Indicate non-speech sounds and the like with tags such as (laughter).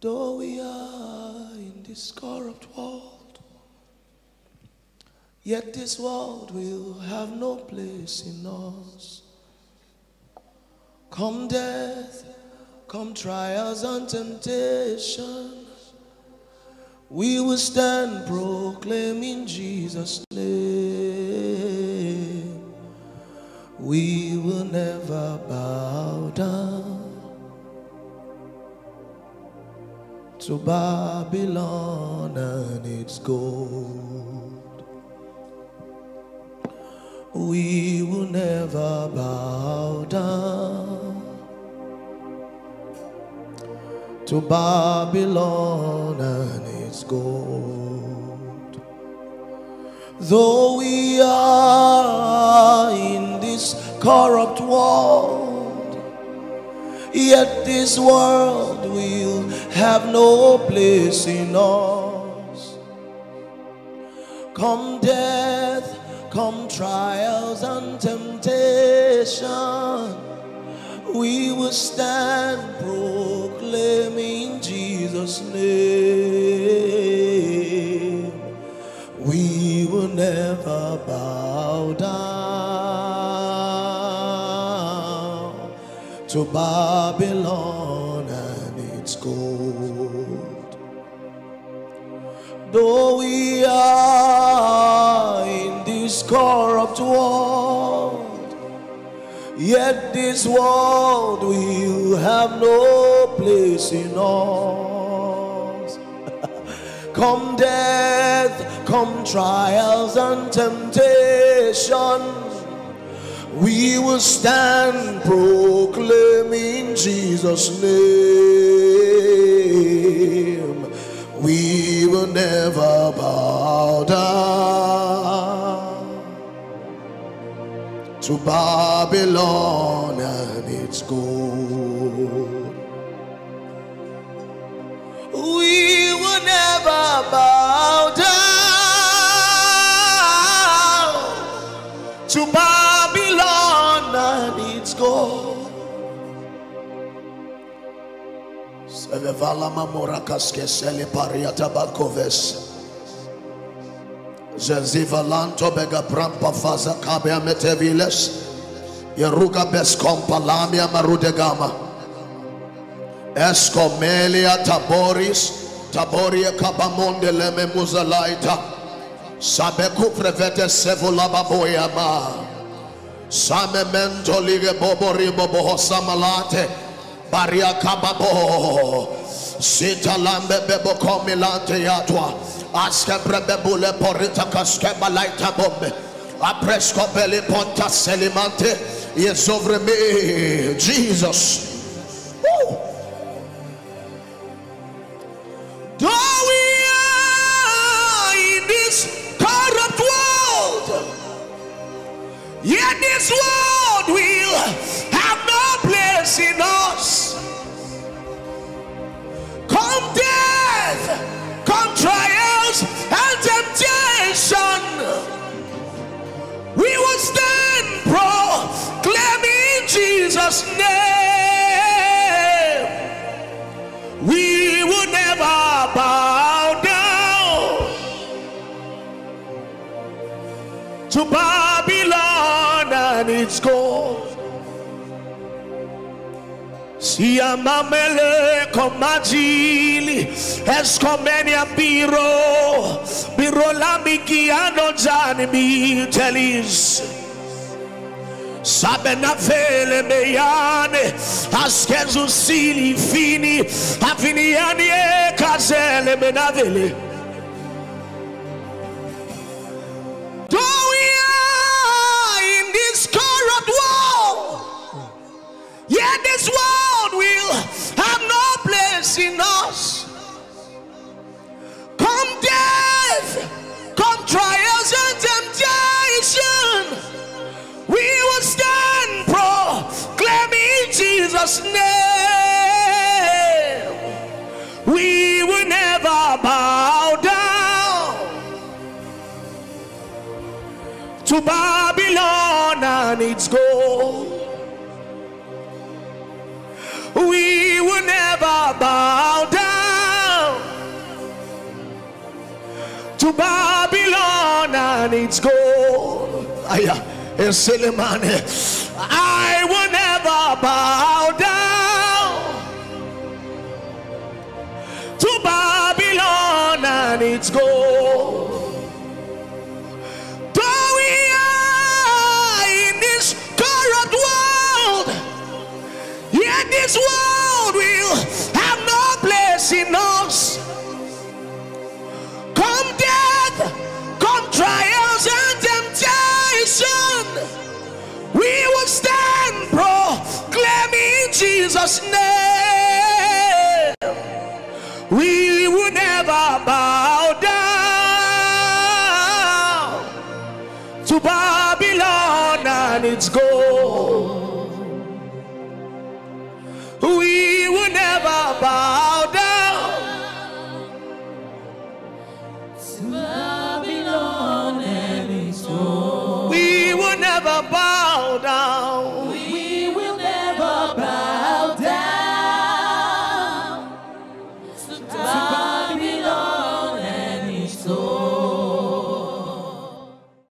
Though we are in this corrupt world, yet this world will have no place in us. Come death, come trials and temptation, we will stand proclaiming Jesus' name. We will never bow to Babylon and its gold. We will never bow down to Babylon and its gold. Though we are in this corrupt world, Yet this world will have no place in us. Come death, come trials and temptation, we will stand proclaiming Jesus' name. We will never bow to Babylon and its gold. Though we are in this corrupt world, yet this world will have no place in us. (laughs) come death, come trials and temptation we will stand proclaiming Jesus' name. We will never bow down to Babylon and its gold. We will never bow to Babylon and its gold. Sevevala mamorakas kesele pariata bakoves. Zezivalanto bega prampa faza kabea meteviles. Yeruga bes compalamia marudegama. Escomelia taboris. Taboria kabamonde leme muzalaita. Sabe kuprevete sevula baboyama. Same mento lige bobori bobo samalate. Baria kababo. Sita lambe bebo komilante yatwa. Aske brebebule porita kaske bombe. Apresco beli ponta selimante. Yes over me. Jesus. Yet this world will have no place in us. Come death, come trials and temptation. We will stand proclaiming Jesus' name. We will never bow down to Babylon and its gold. Siamamele komajili eskomenia biro biro lamikiano jani mi telis sabe na vele meyane askezu sili fini afiniani e kazele menavele Jesus' name, we will never bow down to Babylon and its gold. We will never bow down to Babylon and its gold. Aya, Selemane. Jesus' name. We will never bow